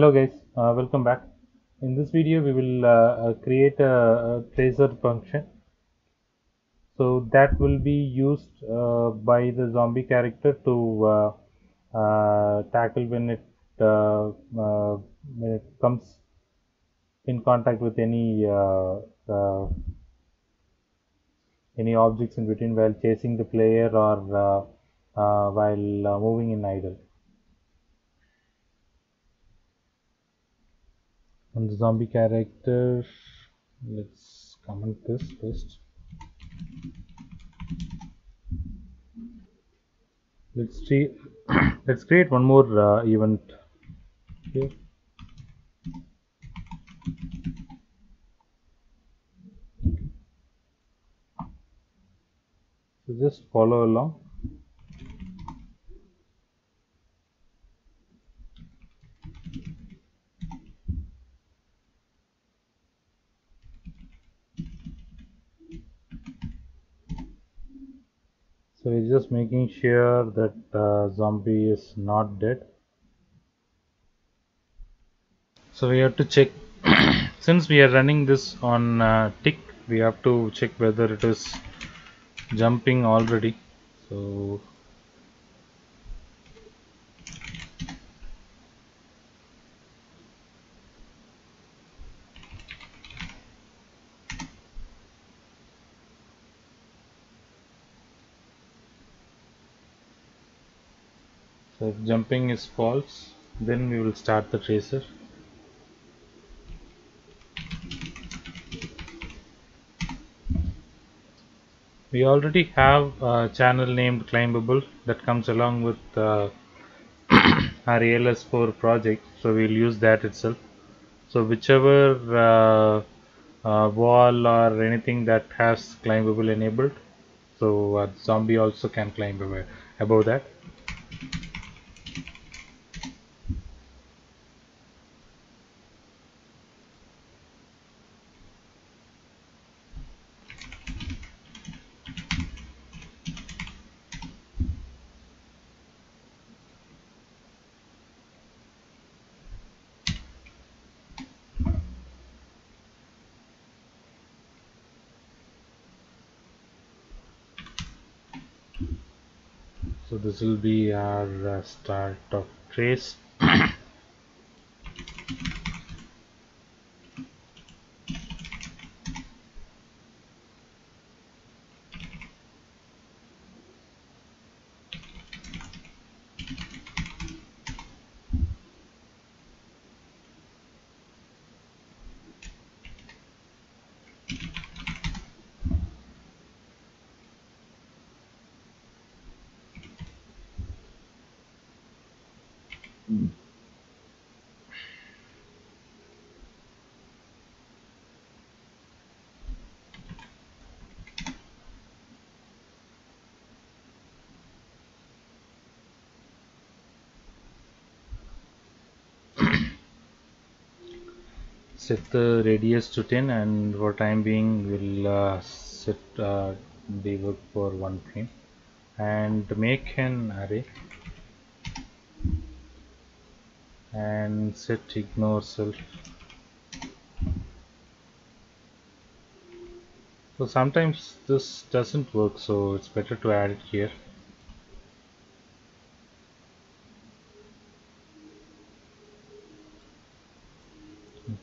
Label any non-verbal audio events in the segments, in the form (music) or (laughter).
Hello guys, uh, welcome back. In this video we will uh, uh, create a, a tracer function. So that will be used uh, by the zombie character to uh, uh, tackle when it when it comes in contact with any any objects in between while chasing the player or while moving in idle. The zombie character let's comment this first. Let's see (coughs) let's create one more uh, event here. So just follow along so it's making sure that uh, zombie is not dead. So we have to check (coughs) since we are running this on uh, tick we have to check whether it is jumping already. So So if jumping is false, then we will start the tracer. We already have a channel named climbable that comes along with uh, (coughs) our ALS4 project, so we'll use that itself. So whichever uh, uh, wall or anything that has climbable enabled, so zombie also can climb above that. So this will be our uh, start of trace set the radius to 10 and for time being we'll uh, set uh, debug for one frame. And make an array and set ignore self. So sometimes this doesn't work so it's better to add it here.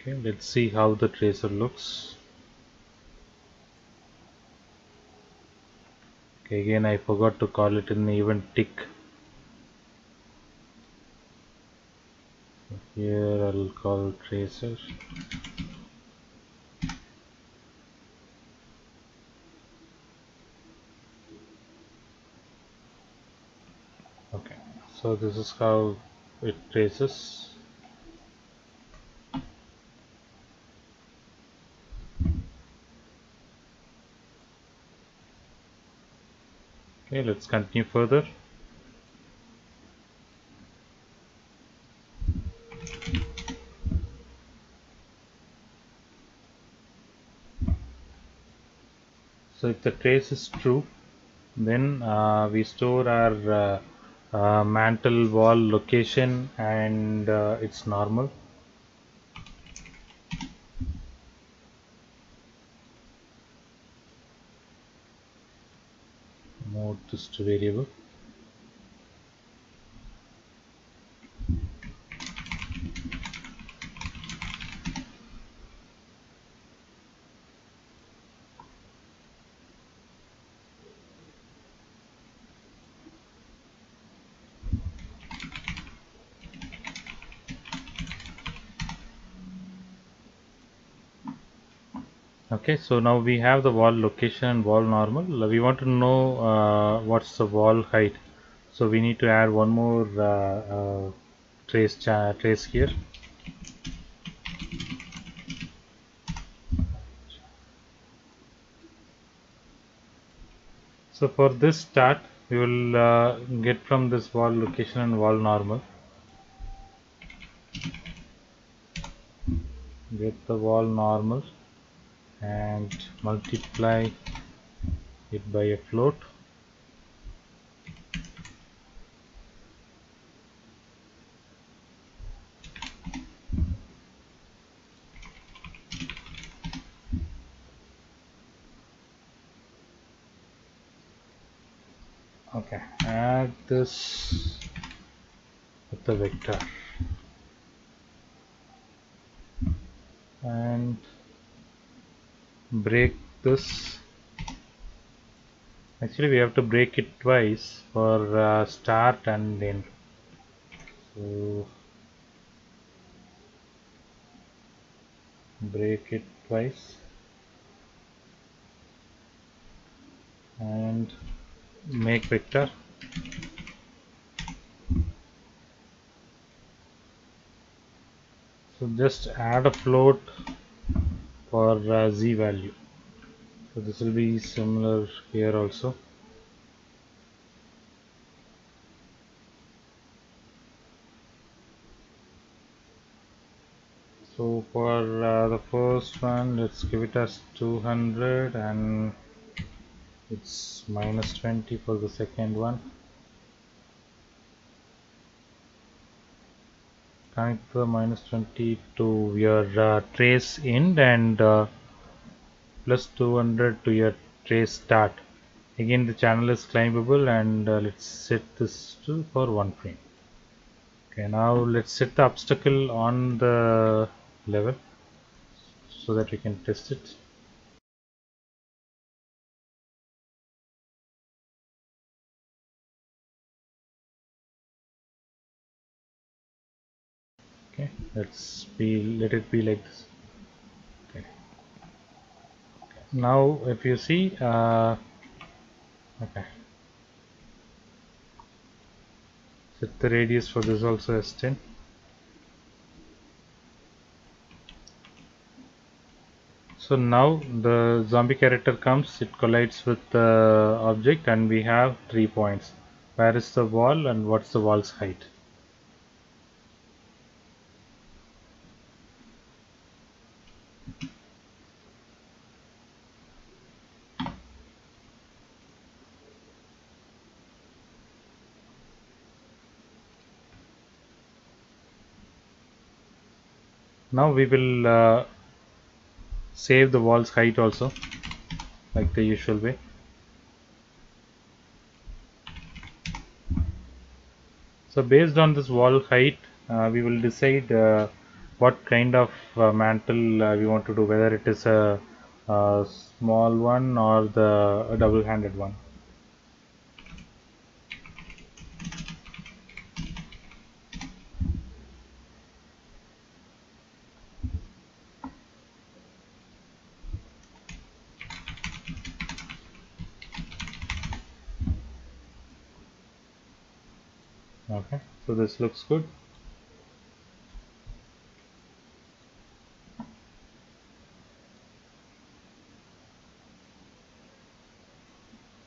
Okay let's see how the tracer looks. Okay again I forgot to call it an event tick here I'll call tracer. Okay so this is how it traces. Okay let's continue further if the trace is true then uh, we store our uh, uh, mantle wall location and uh, its normal. Mode this to variable okay so now we have the wall location and wall normal. We want to know uh, what's the wall height. So we need to add one more uh, uh, trace trace here. So for this start we will uh, get from this wall location and wall normal. Get the wall normal and multiply it by a float. Okay add this with the vector. And break this. Actually we have to break it twice for uh, start and end. So break it twice. And make vector. So just add a float for uh, z value. So this will be similar here also. So for uh, the first one let's give it as 200 and it's minus 20 for the second one the minus 20 to your uh, trace end and uh, plus 200 to your trace start. Again the channel is climbable and uh, let's set this to for one frame. Okay now let's set the obstacle on the level so that we can test it okay let's be let it be like this. Okay. Now if you see uh, okay. Set the radius for this also as 10 so now the zombie character comes it collides with the object and we have three points. Where is the wall and what's the wall's height now we will uh, save the wall's height also like the usual way. So based on this wall height uh, we will decide uh, what kind of uh, mantle uh, we want to do whether it is a, a small one or the double-handed one okay so this looks good.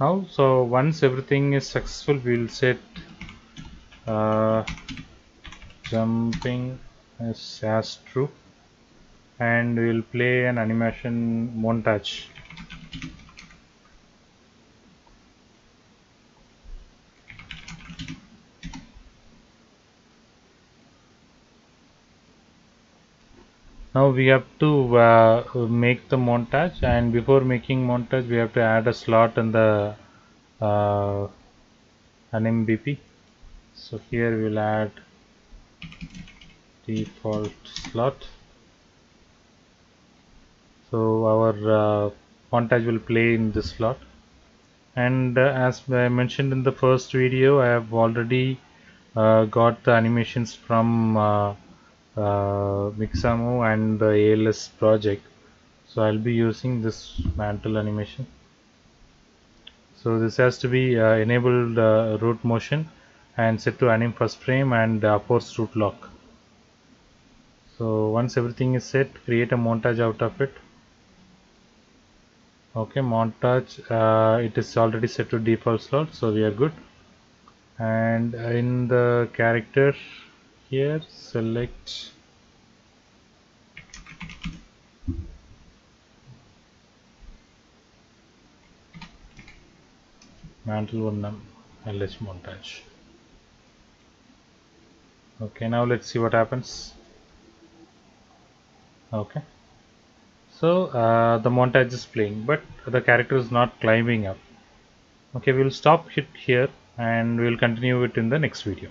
Now so once everything is successful we will set uh, jumping as, as true. And we will play an animation montage now we have to uh, make the montage and before making montage we have to add a slot in the uh, animbp so here we'll add default slot. So our uh, montage will play in this slot. And uh, as I mentioned in the first video I have already uh, got the animations from uh, Mixamo and the ALS project. So I'll be using this mantle animation. So this has to be uh, enabled uh, root motion and set to anim first frame and uh, force root lock. So once everything is set create a montage out of it. Okay montage uh, it is already set to default slot so we are good. And in the character here select mantle one LH montage. Okay now let's see what happens. Okay. So uh, the montage is playing but the character is not climbing up. Okay we'll stop it here and we'll continue it in the next video